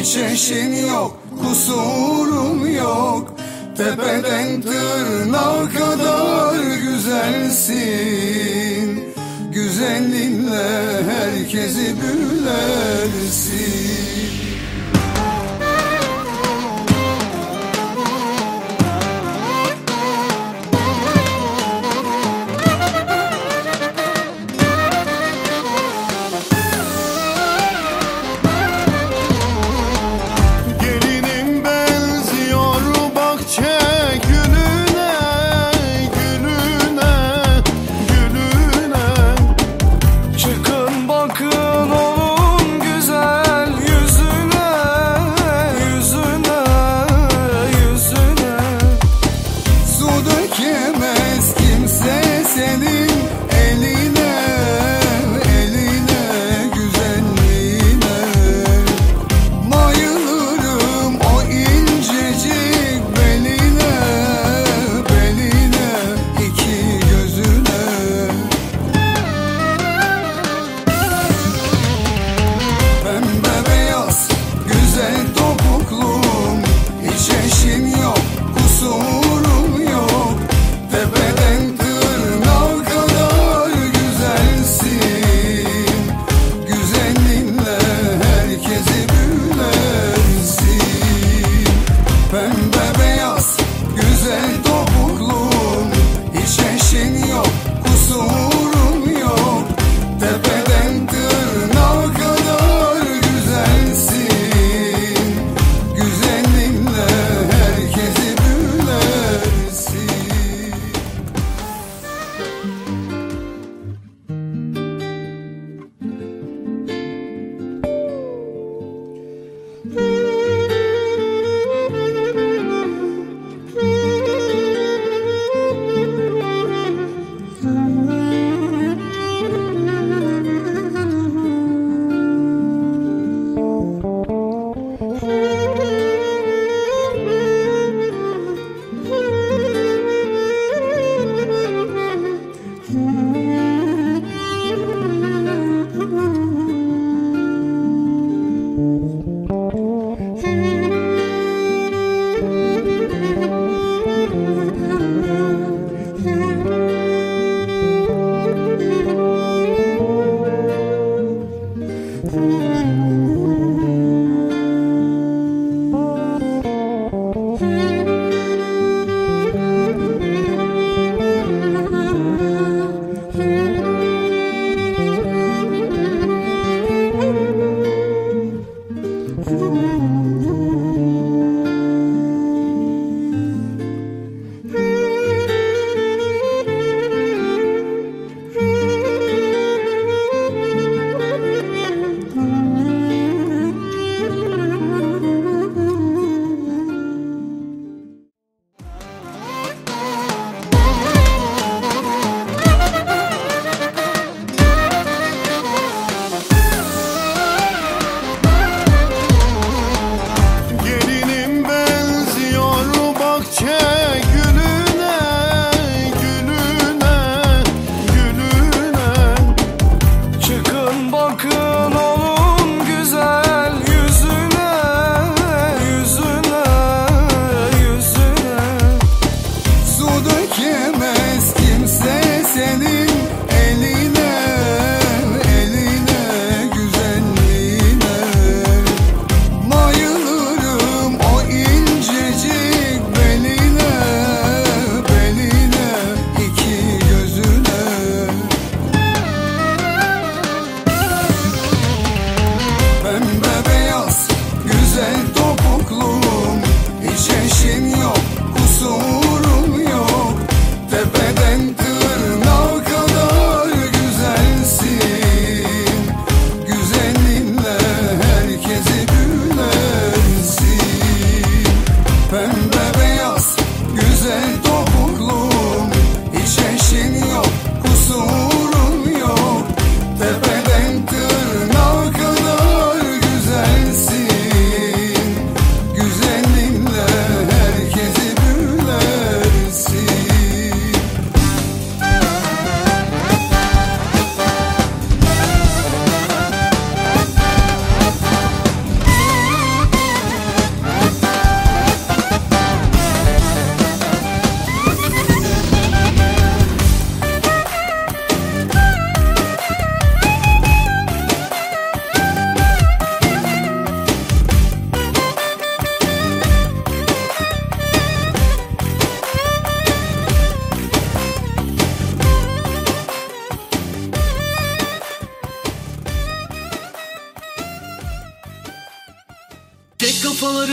Hiç eşin yok kusurum yok. Tepeden tırnağa kadar güzelsin. Güzelliğinle herkesi büyülersin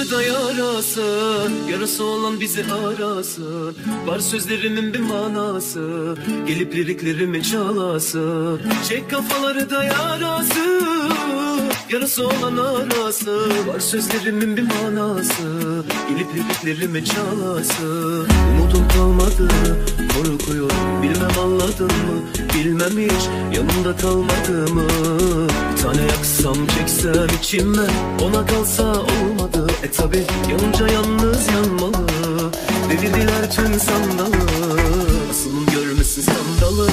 kafaları da yarasın Yarası olan bizi arasın Var sözlerimin bir manası Gelip liriklerimi çalasın Çek kafaları da yarasın Yarası olan arası. Var sözlerimin bir manası Gelip liriklerimi çalasın Umudum kalmadı Korkuyorum bilmem anladın mı? Bilmem hiç yanımda kalmadı mı? Bir tane yaksam çeksem içime Ona kalsa olmadı E tabi yanınca yalnız yanmalı. Devirdiler tüm sandalı. Asılım görmesin skandalı.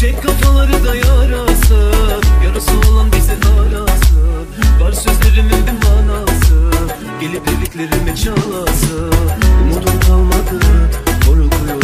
Çek kafaları da yarasın Yarası olan bizi arasın Var sözlerimin bir manası. Gelip birliklerimi çalasın Umudum kalmadı Korkuyorum